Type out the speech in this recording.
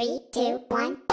Three, two, one!